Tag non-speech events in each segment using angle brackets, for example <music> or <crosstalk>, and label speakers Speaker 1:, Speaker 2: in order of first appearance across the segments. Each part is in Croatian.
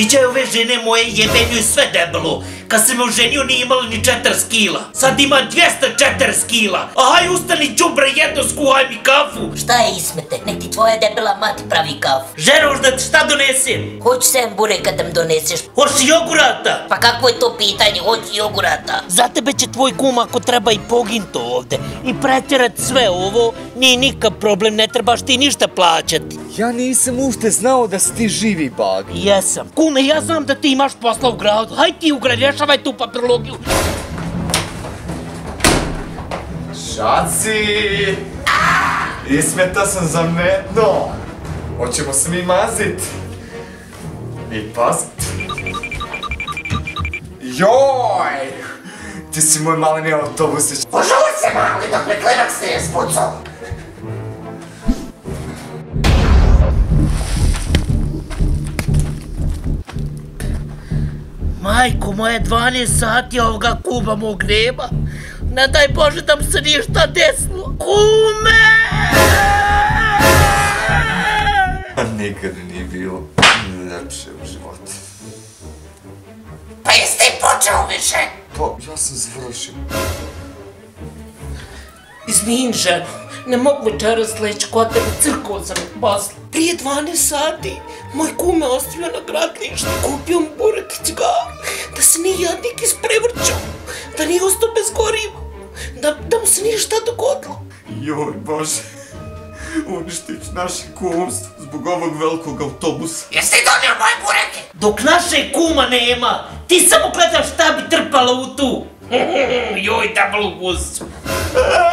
Speaker 1: Viđaj ove žene moje jebenju i sve debelo. Kad sam me oženio nije imala ni 40 kila. Sad ima 240 kila. Ahaj ustani đubre jedno skuhaj mi kafu.
Speaker 2: Šta je ismete? Nek ti tvoja debela mati pravi kafu.
Speaker 1: Ženo, da ti šta donesem?
Speaker 2: Hoću sem bureka da mi doneseš.
Speaker 1: Hoćeš jogurata?
Speaker 2: Pa kakvo je to pitanje? Hoću jogurata.
Speaker 1: Za tebe će tvoj kum ako treba i pogin to ovde. I pretjerat sve ovo, nije nikak problem, ne trebaš ti ništa plaćati.
Speaker 3: Ja nisam ušte znao da si ti živi bag.
Speaker 1: Jesam. Kume, ja znam da ti imaš posla u gradu. Haj ti u grad, rješavaj tu papirologiju.
Speaker 3: Šaci! Ismeta sam zametno. Hoćemo se mi mazit. I pazit. Joj! Ti si moj maleni autobusić.
Speaker 2: Požuj se mali dok me klinac nije spucao.
Speaker 1: Majko moje, 12 sati ovoga kuba mog nema. Ne daj Bože da mi se ništa desilo. Kume!
Speaker 3: A nikad nije bilo ljepše u životu.
Speaker 2: Pa jesi ti počeo više?
Speaker 3: Pa, ja sam završio.
Speaker 1: Izvin ženo, ne mogu večeras leći kod tebe, crkao sam posla. Prije 12 sati, moj kum me ostavio na gradlištu, kupio mu burek i da se nije jadnik isprevrćao, da nije ostao bez goriva, da, da mu se nije šta dogodilo.
Speaker 3: Joj, Bože. Uništit ću naše kumstvo zbog ovog velikog autobusa.
Speaker 2: Jesi ti donio moje bureke?
Speaker 1: Dok naše kuma nema, ti samo gledaš šta bi trpalo u tu. <laughs> Joj, da glupost. <laughs>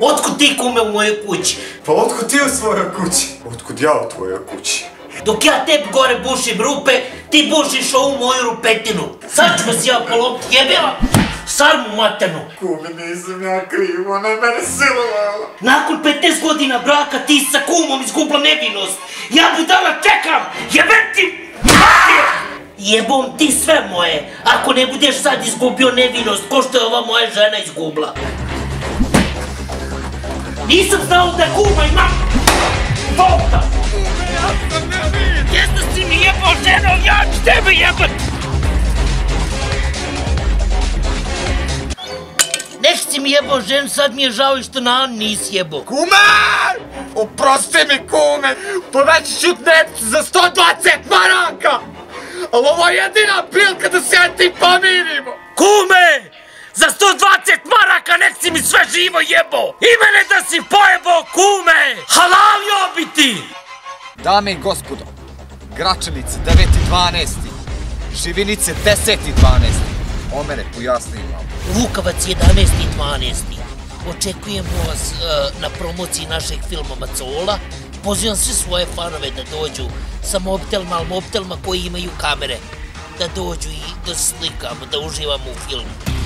Speaker 1: Otkud ti kume u mojoj kući?
Speaker 3: Pa otkud ti u svojoj kući? Otkud ja u tvojoj kući?
Speaker 1: Dok ja tebi gore bušim rupe, ti bušiš ovu moju rupetinu. Sad ću vas ja polomiti, jebela! Sarmu maternu.
Speaker 3: Kume, nisam ja kriv, ona je mene silovala.
Speaker 1: Nakon 15 godina braka ti sa kumom izgubla nevinost. Ja budala čekam, jebem ti! Jebom ti sve moje, ako ne budeš sad izgubio nevinost ko što je ova moja žena izgubla. Nisam znao da kuma ima volta. Jesno si mi jebao ženo, ja ću tebe jebat. Nek si mi jebao ženu, sad mi je žao i što na Anu nisi jebao.
Speaker 3: Kume! Oprosti mi, kume! Poveći ću dnevnicu za 120 maraka! Ali ovo je jedina prilika da se ja ti pomirimo!
Speaker 1: Kume! Za 120 maraka nek si mi sve živo jebo! I mene da si pojebo, kume! Halalio bi ti!
Speaker 4: Dame i gospodo, Gračanice 9.12. Živinice 10.12. Omere, pojasni vam.
Speaker 1: Vukavac 11.12. Očekujemo vas e, na promociji našeg filma Macola. Pozivam sve svoje fanove da dođu sa mobitelima, ali mobitelima koji imaju kamere. Da dođu i da se slikamo, da uživamo u filmu.